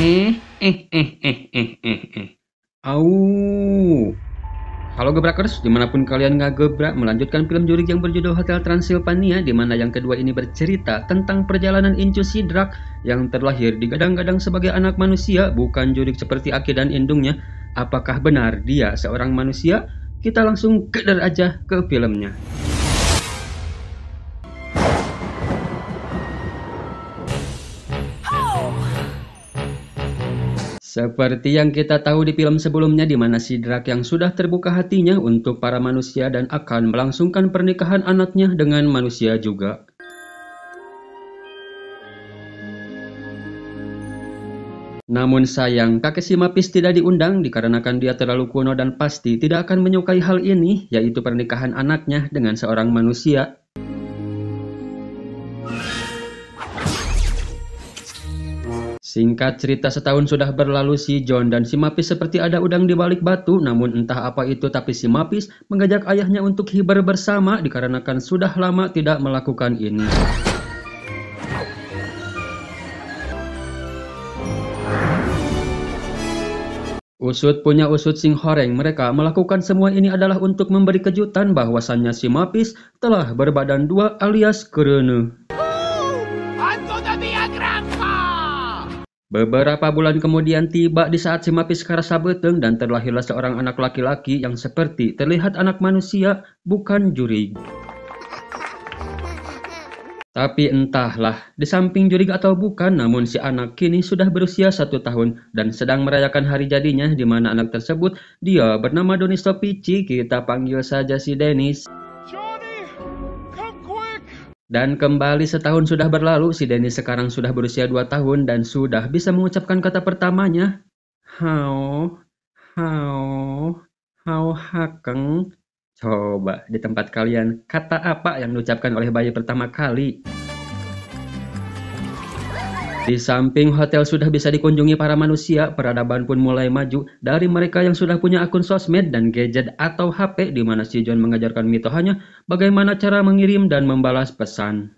Eh, eh, eh, eh, eh, eh, eh. Au. Halo gebrakers, di mana pun kalian ngagebrak melanjutkan film jurik yang berjudul Hotel Transylvania di mana yang kedua ini bercerita tentang perjalanan Incu Sidrak yang terlahir digadang-gadang sebagai anak manusia bukan jurik seperti Aki dan indungnya. Apakah benar dia seorang manusia? Kita langsung keder aja ke filmnya. Seperti yang kita tahu di film sebelumnya di mana Sidrak yang sudah terbuka hatinya untuk para manusia dan akan melangsungkan pernikahan anaknya dengan manusia juga. Namun sayang, kakek si Mapis tidak diundang dikarenakan dia terlalu kuno dan pasti tidak akan menyukai hal ini, yaitu pernikahan anaknya dengan seorang manusia Singkat cerita setahun sudah berlalu si John dan si Mapis seperti ada udang di balik batu namun entah apa itu tapi si Mapis mengajak ayahnya untuk hibar bersama dikarenakan sudah lama tidak melakukan ini. Usut punya usut sing horeng mereka melakukan semua ini adalah untuk memberi kejutan bahwasannya si Mapis telah berbadan dua alias kerene. Beberapa bulan kemudian tiba di saat si Mapis karasa beteng dan terlahirlah seorang anak laki-laki yang seperti terlihat anak manusia, bukan jurig. Tapi entahlah, di samping jurig atau bukan, namun si anak kini sudah berusia satu tahun dan sedang merayakan hari jadinya di mana anak tersebut dia bernama Doni Stopici, kita panggil saja si Dennis. Dan kembali setahun sudah berlalu, si Denny sekarang sudah berusia 2 tahun dan sudah bisa mengucapkan kata pertamanya. Hao, hao, hao hakeng. Coba di tempat kalian, kata apa yang diucapkan oleh bayi pertama kali? Di samping hotel sudah bisa dikunjungi para manusia, peradaban pun mulai maju dari mereka yang sudah punya akun sosmed dan gadget atau HP di mana si John mengajarkan Mito hanya bagaimana cara mengirim dan membalas pesan.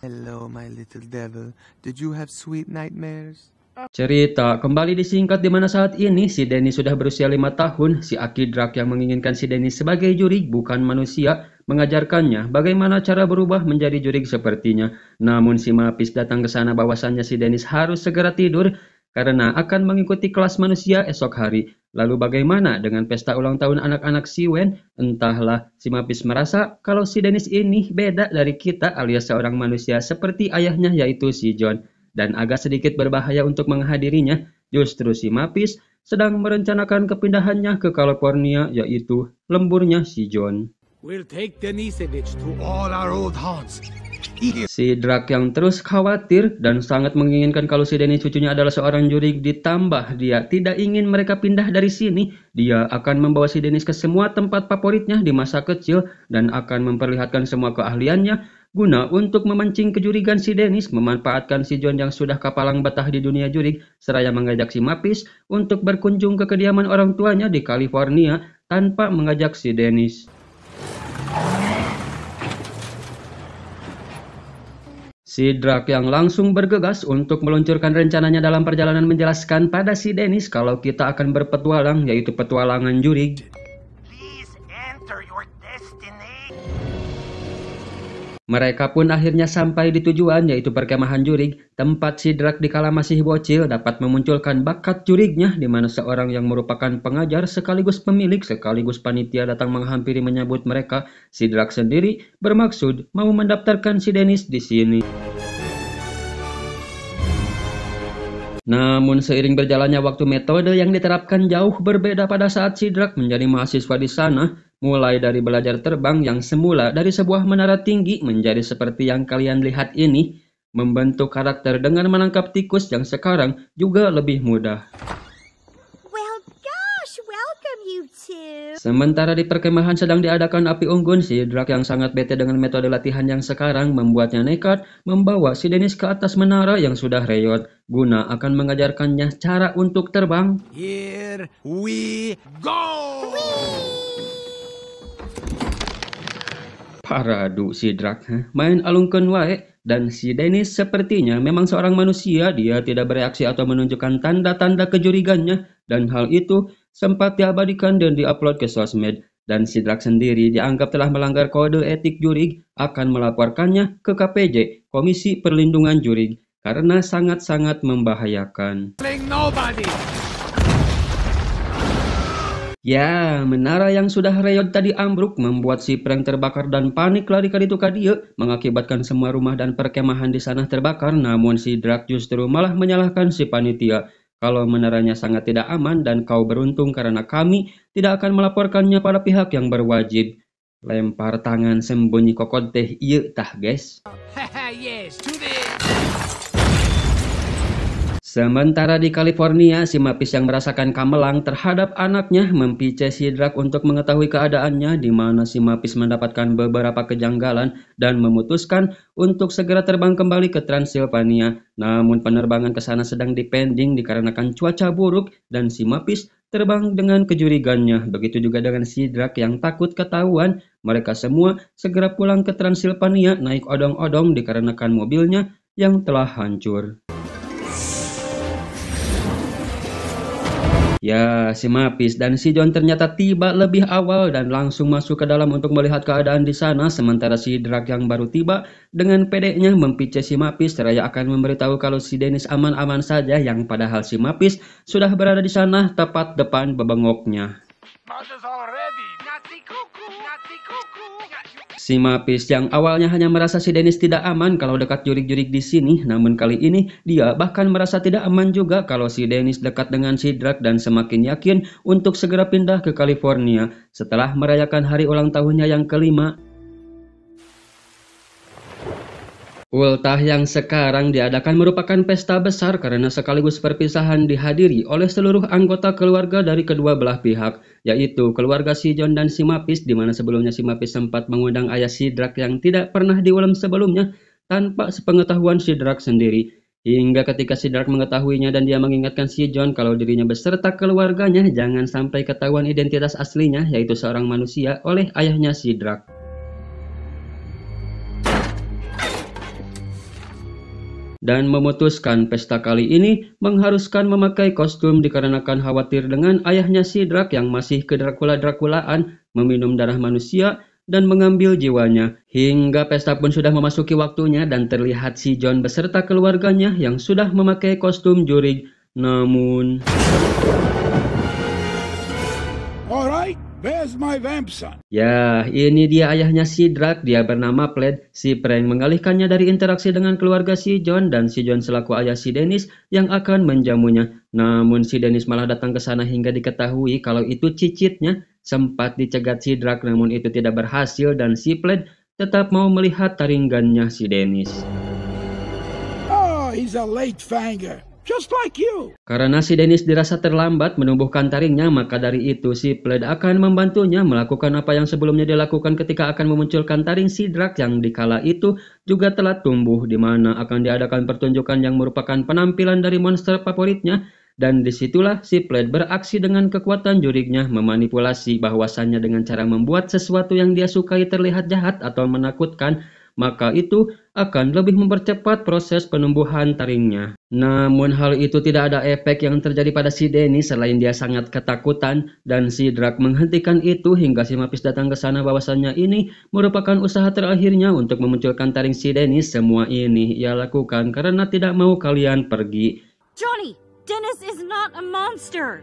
Hello my little devil, did you have sweet nightmares? Cerita kembali disingkat di mana saat ini si Denny sudah berusia lima tahun, si Aki Drak yang menginginkan si Denny sebagai juri bukan manusia, mengajarkannya bagaimana cara berubah menjadi juri sepertinya. Namun si Mapis datang ke sana bahwasannya si Dennis harus segera tidur karena akan mengikuti kelas manusia esok hari. Lalu bagaimana dengan pesta ulang tahun anak-anak si Wen? Entahlah, si Mapis merasa kalau si Dennis ini beda dari kita alias seorang manusia seperti ayahnya yaitu si John dan agak sedikit berbahaya untuk menghadirinya, justru si Mapis sedang merencanakan kepindahannya ke California yaitu lemburnya si John. We'll take Denisevich to all our old haunts. Si Drak yang terus khawatir dan sangat menginginkan kalau si Denis cucunya adalah seorang juri ditambah dia tidak ingin mereka pindah dari sini. Dia akan membawa si Denis ke semua tempat favoritnya di masa kecil dan akan memperlihatkan semua keahliannya guna untuk memancing kejurigan si Dennis memanfaatkan si John yang sudah kapalang betah di dunia jurig seraya mengajak si Mapis untuk berkunjung ke kediaman orang tuanya di California tanpa mengajak si Dennis. Si Drak yang langsung bergegas untuk meluncurkan rencananya dalam perjalanan menjelaskan pada si Dennis kalau kita akan berpetualang yaitu petualangan jurig. Mereka pun akhirnya sampai di tujuan yaitu perkemahan jurig, tempat Sidrak dikala masih bocil dapat memunculkan bakat jurignya di mana seorang yang merupakan pengajar sekaligus pemilik sekaligus panitia datang menghampiri menyambut mereka. Sidrak sendiri bermaksud mau mendaftarkan si Dennis di sini. Namun seiring berjalannya waktu metode yang diterapkan jauh berbeda pada saat Sidrak menjadi mahasiswa di sana, mulai dari belajar terbang yang semula dari sebuah menara tinggi menjadi seperti yang kalian lihat ini, membentuk karakter dengan menangkap tikus yang sekarang juga lebih mudah. Sementara di perkemahan sedang diadakan api unggun, si Drak yang sangat bete dengan metode latihan yang sekarang membuatnya nekat membawa si Dennis ke atas menara yang sudah reyot. Guna akan mengajarkannya cara untuk terbang. Here we go! Paradu si Drak, main alungkeun wae. Dan si Dennis sepertinya memang seorang manusia, dia tidak bereaksi atau menunjukkan tanda-tanda kejurigannya, dan hal itu sempat diabadikan dan diupload ke sosmed. Dan si Drak sendiri dianggap telah melanggar kode etik jurig akan melaporkannya ke KPJ, Komisi Perlindungan Jurig, karena sangat-sangat membahayakan. Ya, menara yang sudah reyot tadi ambruk membuat si prank terbakar dan panik lari ke itu dia, mengakibatkan semua rumah dan perkemahan di sana terbakar. Namun si Drak justru malah menyalahkan si panitia kalau menaranya sangat tidak aman dan kau beruntung karena kami tidak akan melaporkannya pada pihak yang berwajib. Lempar tangan sembunyi kokot teh iya tah guys. Yes! Sementara di California, si Mapis yang merasakan kamelang terhadap anaknya mempice si Drak untuk mengetahui keadaannya di mana si Mapis mendapatkan beberapa kejanggalan dan memutuskan untuk segera terbang kembali ke Transilvania. Namun penerbangan ke sana sedang dipending dikarenakan cuaca buruk dan si Mapis terbang dengan kejurigannya. Begitu juga dengan si Drak yang takut ketahuan. Mereka semua segera pulang ke Transilvania naik odong-odong dikarenakan mobilnya yang telah hancur. Ya, si Mapis dan si John ternyata tiba lebih awal dan langsung masuk ke dalam untuk melihat keadaan di sana, sementara si Drak yang baru tiba dengan pedeknya mempice si Mapis seraya akan memberitahu kalau si Dennis aman-aman saja yang padahal si Mapis sudah berada di sana tepat depan bebengoknya. Already! Si Mapis yang awalnya hanya merasa si Dennis tidak aman kalau dekat jurik-jurik di sini, namun kali ini dia bahkan merasa tidak aman juga kalau si Dennis dekat dengan si Drak dan semakin yakin untuk segera pindah ke California setelah merayakan hari ulang tahunnya yang kelima. Ultah yang sekarang diadakan merupakan pesta besar karena sekaligus perpisahan dihadiri oleh seluruh anggota keluarga dari kedua belah pihak, yaitu keluarga si John dan si Mapis, di mana sebelumnya si Mapis sempat mengundang ayah si Drak yang tidak pernah diulam sebelumnya tanpa sepengetahuan si Drak sendiri. Hingga ketika si Drak mengetahuinya dan dia mengingatkan si John kalau dirinya beserta keluarganya jangan sampai ketahuan identitas aslinya yaitu seorang manusia oleh ayahnya si dan memutuskan pesta kali ini mengharuskan memakai kostum dikarenakan khawatir dengan ayahnya si Drak yang masih ke Dracula-Draculaan meminum darah manusia dan mengambil jiwanya. Hingga pesta pun sudah memasuki waktunya dan terlihat si John beserta keluarganya yang sudah memakai kostum jurig. Namun... Where's my vamp son? Ya, ini dia ayahnya si Drak, dia bernama Pled. Si Prank mengalihkannya dari interaksi dengan keluarga si John dan si John selaku ayah si Dennis yang akan menjamunya. Namun si Dennis malah datang ke sana hingga diketahui kalau itu cicitnya. Sempat dicegat si Drak namun itu tidak berhasil dan si Pled tetap mau melihat taringgannya si Dennis. Oh, he's a late fanger. Just like you. Karena si Dennis dirasa terlambat menumbuhkan taringnya, maka dari itu si Pled akan membantunya melakukan apa yang sebelumnya dilakukan ketika akan memunculkan taring si Drak yang dikala itu juga telah tumbuh di mana akan diadakan pertunjukan yang merupakan penampilan dari monster favoritnya dan di situlah si Pled beraksi dengan kekuatan jurignya memanipulasi bahwasannya dengan cara membuat sesuatu yang dia sukai terlihat jahat atau menakutkan maka itu akan lebih mempercepat proses penumbuhan taringnya. Namun hal itu tidak ada efek yang terjadi pada si Denny selain dia sangat ketakutan dan si Drak menghentikan itu hingga si Mapis datang ke sana bahwasannya ini merupakan usaha terakhirnya untuk memunculkan taring si Denny. Semua ini ia lakukan karena tidak mau kalian pergi. Johnny, Dennis is not a monster.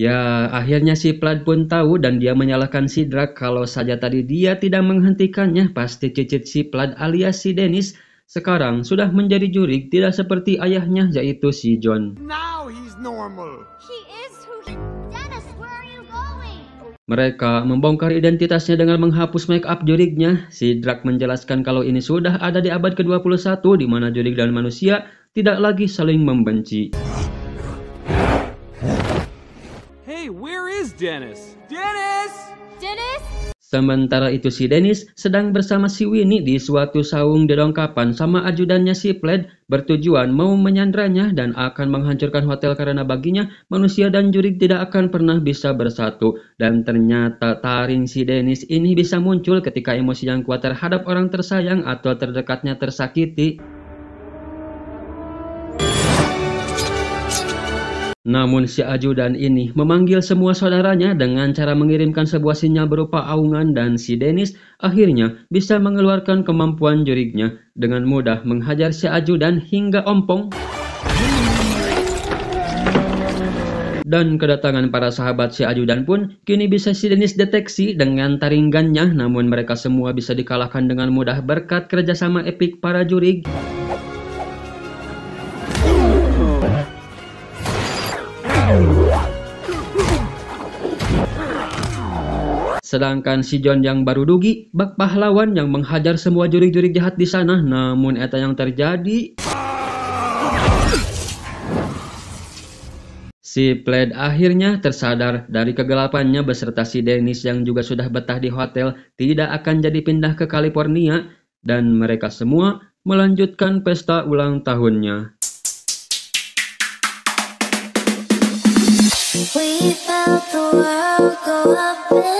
Ya, akhirnya si Plad pun tahu dan dia menyalahkan si Drak kalau saja tadi dia tidak menghentikannya. Pasti cicit si Plad alias si Dennis sekarang sudah menjadi jurig tidak seperti ayahnya yaitu si John. Now he's normal. He is who he. Dennis, where are you going? Mereka membongkar identitasnya dengan menghapus make up jurignya. Si Drak menjelaskan kalau ini sudah ada di abad ke-21 di mana jurig dan manusia tidak lagi saling membenci. Where is Dennis? Dennis! Dennis? Sementara itu si Dennis sedang bersama si Winnie di suatu saung dedongkapan sama ajudannya si Pled bertujuan mau menyandranya dan akan menghancurkan hotel karena baginya manusia dan jurig tidak akan pernah bisa bersatu. Dan ternyata taring si Dennis ini bisa muncul ketika emosi yang kuat terhadap orang tersayang atau terdekatnya tersakiti. Namun si ajudan ini memanggil semua saudaranya dengan cara mengirimkan sebuah sinyal berupa aungan dan si Dennis akhirnya bisa mengeluarkan kemampuan jurignya dengan mudah menghajar si ajudan hingga ompong. Dan kedatangan para sahabat si ajudan pun kini bisa si Dennis deteksi dengan taringannya namun mereka semua bisa dikalahkan dengan mudah berkat kerjasama epik para jurig. Sedangkan si John yang baru dugi, bak pahlawan yang menghajar semua jurig-jurig jahat di sana. Namun eta yang terjadi... Si Pled akhirnya tersadar dari kegelapannya beserta si Dennis yang juga sudah betah di hotel tidak akan jadi pindah ke California dan mereka semua melanjutkan pesta ulang tahunnya. We felt the world go up.